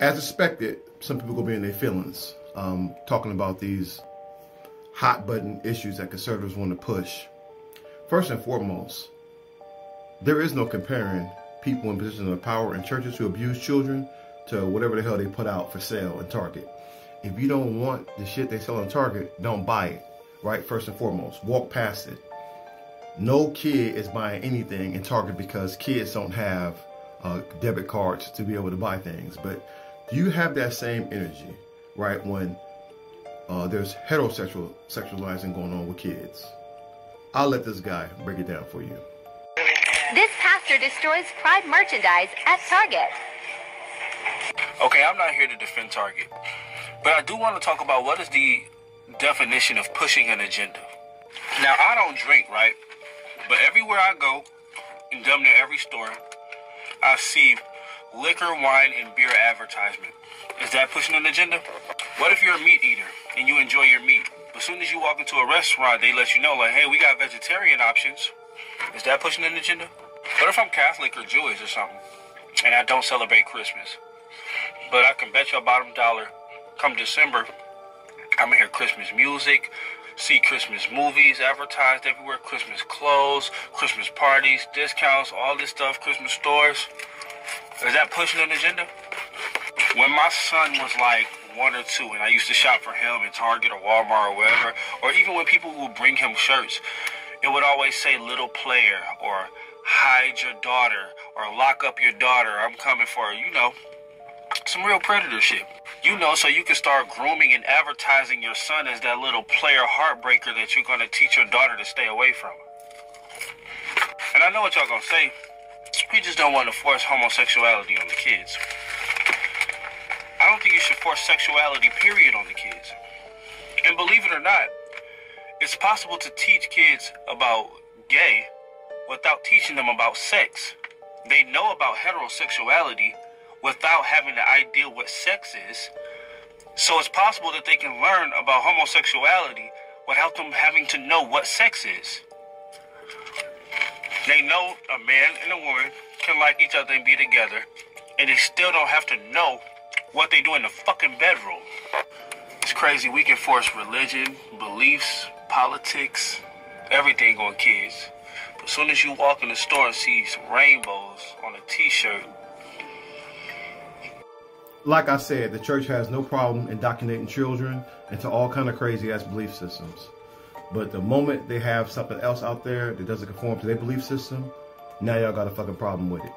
as expected, some people gonna be in their feelings, um, talking about these hot button issues that conservatives want to push. First and foremost, there is no comparing people in positions of power in churches who abuse children to whatever the hell they put out for sale in Target. If you don't want the shit they sell in Target, don't buy it. Right? First and foremost, walk past it. No kid is buying anything in Target because kids don't have uh, debit cards to be able to buy things. But you have that same energy, right, when uh, there's heterosexual sexualizing going on with kids? I'll let this guy break it down for you. This pastor destroys Pride merchandise at Target. Okay, I'm not here to defend Target, but I do want to talk about what is the definition of pushing an agenda. Now, I don't drink, right? But everywhere I go, in damn near every store, I see liquor, wine, and beer advertisement. Is that pushing an agenda? What if you're a meat eater and you enjoy your meat? As soon as you walk into a restaurant, they let you know, like, hey, we got vegetarian options. Is that pushing an agenda? What if I'm Catholic or Jewish or something, and I don't celebrate Christmas? But I can bet you a bottom dollar, come December, I'm gonna hear Christmas music, see Christmas movies advertised everywhere, Christmas clothes, Christmas parties, discounts, all this stuff, Christmas stores. Is that pushing an agenda? When my son was like one or two, and I used to shop for him in Target or Walmart or wherever, or even when people would bring him shirts, it would always say little player or hide your daughter or lock up your daughter. I'm coming for her. you know some real predator shit. You know, so you can start grooming and advertising your son as that little player heartbreaker that you're gonna teach your daughter to stay away from. And I know what y'all gonna say. We just don't want to force homosexuality on the kids. I don't think you should force sexuality, period, on the kids. And believe it or not, it's possible to teach kids about gay without teaching them about sex. They know about heterosexuality without having the idea what sex is. So it's possible that they can learn about homosexuality without them having to know what sex is. They know a man and a woman can like each other and be together, and they still don't have to know what they do in the fucking bedroom. It's crazy. We can force religion, beliefs, politics, everything on kids. But as soon as you walk in the store and see some rainbows on a t-shirt, like I said, the church has no problem indoctrinating children into all kind of crazy ass belief systems. But the moment they have something else out there that doesn't conform to their belief system, now y'all got a fucking problem with it.